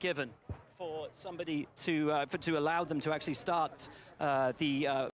given for somebody to uh, for, to allow them to actually start uh, the uh,